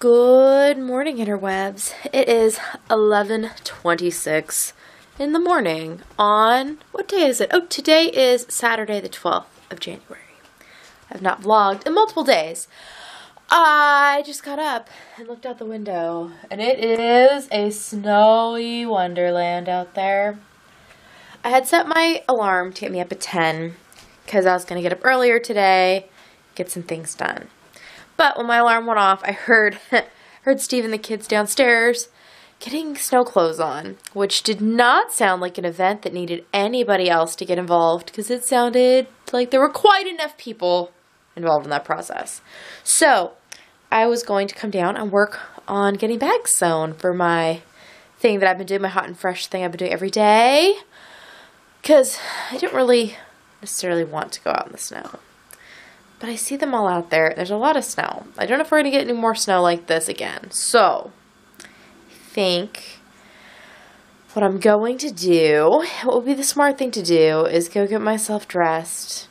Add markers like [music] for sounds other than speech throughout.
Good morning, interwebs. It is 11:26 in the morning on what day is it? Oh, today is Saturday the 12th of January. I've not vlogged in multiple days. I just got up and looked out the window, and it is a snowy wonderland out there. I had set my alarm to get me up at 10 because I was going to get up earlier today, get some things done. But when my alarm went off, I heard [laughs] heard Steve and the kids downstairs getting snow clothes on, which did not sound like an event that needed anybody else to get involved because it sounded like there were quite enough people involved in that process. So, I was going to come down and work on getting bags sewn for my thing that I've been doing, my hot and fresh thing I've been doing every day. Because I didn't really necessarily want to go out in the snow. But I see them all out there. There's a lot of snow. I don't know if we're going to get any more snow like this again. So, I think what I'm going to do, what would be the smart thing to do, is go get myself dressed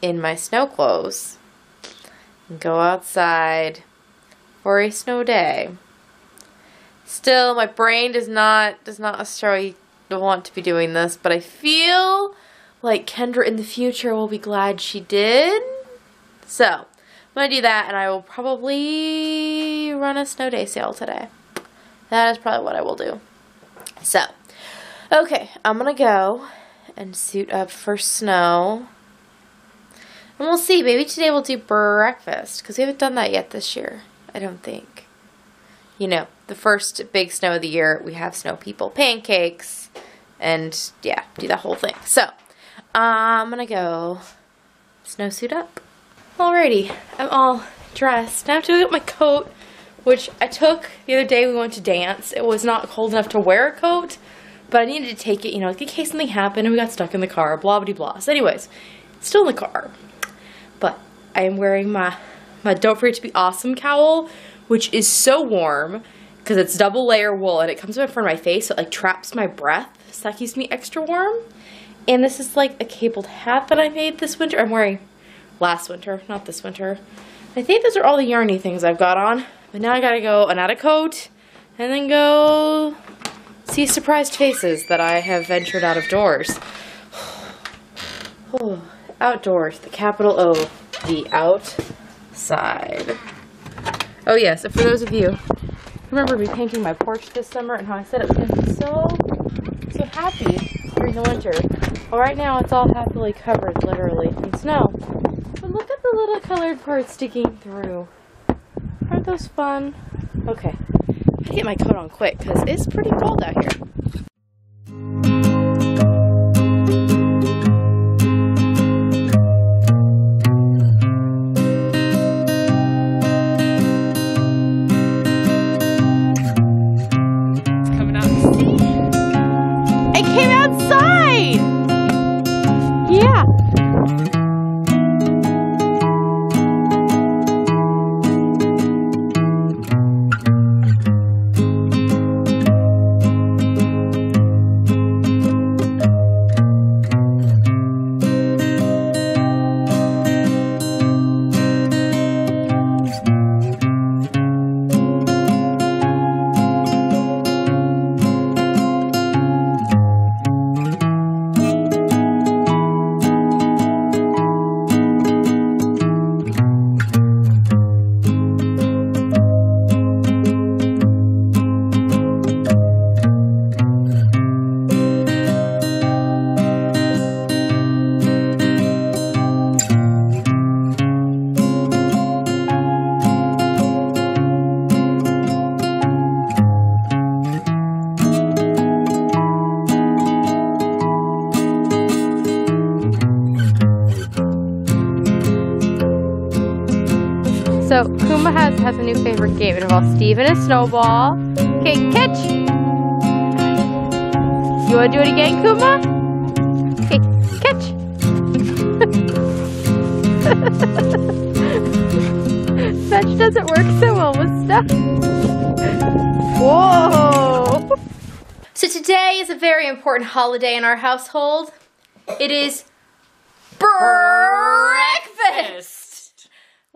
in my snow clothes and go outside for a snow day. Still, my brain does not does not necessarily want to be doing this, but I feel like Kendra in the future will be glad she did so, I'm going to do that, and I will probably run a snow day sale today. That is probably what I will do. So, okay, I'm going to go and suit up for snow. And we'll see. Maybe today we'll do breakfast, because we haven't done that yet this year, I don't think. You know, the first big snow of the year, we have snow people pancakes, and yeah, do that whole thing. So, I'm going to go snowsuit up. Alrighty, I'm all dressed. Now I have to get my coat, which I took the other day we went to dance. It was not cold enough to wear a coat, but I needed to take it, you know, in case something happened and we got stuck in the car, blah blah blah. So anyways, still in the car. But I am wearing my, my Don't Forget to Be Awesome cowl, which is so warm because it's double layer wool and it comes up in front of my face, so it like traps my breath, so that keeps me extra warm. And this is like a cabled hat that I made this winter. I'm wearing last winter, not this winter. I think those are all the yarny things I've got on. But now I gotta go and add a coat and then go see surprised faces that I have ventured out of doors. [sighs] oh, outdoors, the capital O, the outside. Oh yes, and for those of you remember me painting my porch this summer and how I said it was going to be so, so happy during the winter. Well, right now it's all happily covered, literally, in snow. But look at the little colored parts sticking through. Aren't those fun? Okay, I get my coat on quick because it's pretty cold out here. So Kuma has, has a new favorite game. It involves Steve and a snowball. Okay, catch. You wanna do it again, Kuma? Okay, catch. [laughs] Fetch doesn't work so well with stuff. Whoa! So today is a very important holiday in our household. It is breakfast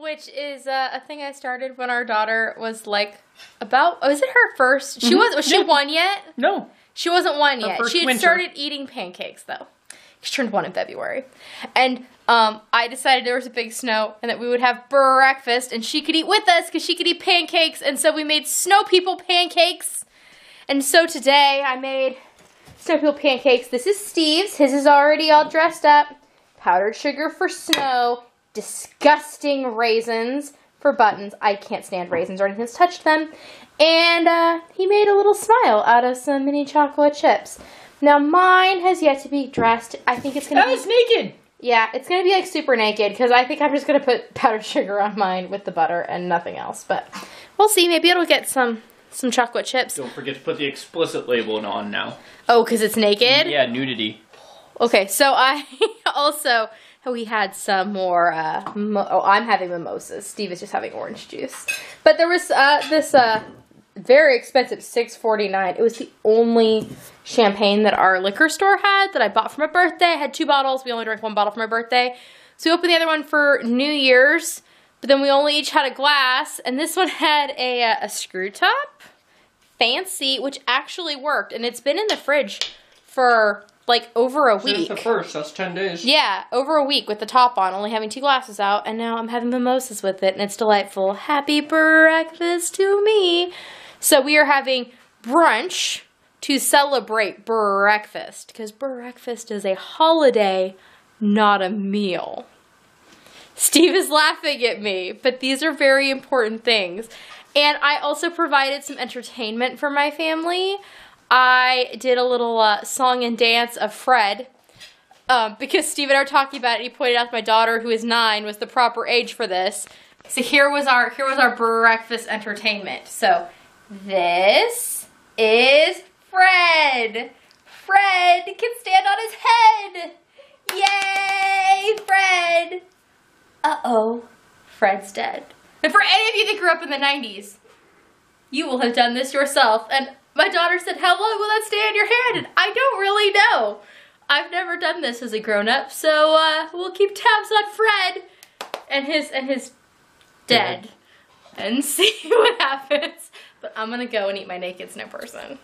which is uh, a thing I started when our daughter was like about. Was it her 1st She Mhm. was. Was she Yeah. one yet? No. She wasn't one Her yet. She had winter. started eating pancakes though. She turned one in February, and um, I decided there was a big snow and that we would have breakfast, and she could eat with us because she could eat pancakes, and so we made snow people pancakes. And so today I made snow people pancakes. This is Steve's. His is already all dressed up. Powdered sugar for snow. Disgusting raisins for buttons. I can't stand raisins or anything that's touched them. And uh, he made a little smile out of some mini chocolate chips. Now mine has yet to be dressed. I think it's gonna That be was naked. yeah, it's gonna be like super naked because I think I'm just gonna put powdered [laughs] sugar on mine with the butter and nothing else. But we'll see. Maybe it'll get some some chocolate chips. Don't forget to put the explicit label on now. Oh, because it's naked. Yeah, nudity. Okay, so I [laughs] also we had some more. Uh, mo- oh, I'm having mimosas. Steve is just having orange juice. But there was uh, this uh, very expensive six forty nine. It was the only champagne that our liquor store had that I bought for my birthday. I had two bottles. We only drank one bottle for my birthday, so we opened the other one for New Year's. But then we only each had a glass, and this one had a uh, a screw top, fancy, which actually worked, and it's been in the fridge for like over a week. the first. That's ten days. Yeah, over a week with the top on, only having two glasses out, and now I'm having mimosas with it, and it's delightful. Happy breakfast to me. So we are having brunch to celebrate breakfast, because breakfast is a holiday, not a meal. Steve is laughing at me, but these are very important things. And I also provided some entertainment for my family. I did a little uh, song and dance of Fred um, because Steve and I were talking about it. He pointed out my daughter, who is nine, was the proper age for this. So here was our here was our breakfast entertainment. So this is Fred. Fred can stand on his head. Yay, Fred! Uh oh, Fred's dead. And for any of you that grew up in the 90s, you will have done this yourself. And my daughter said, How long will that stay on your hand? And I don't really know. I've never done this as a grown up, so uh, we'll keep tabs on Fred and his and his dead and [laughs] see what happens. But I'm gonna go and eat my naked snow person.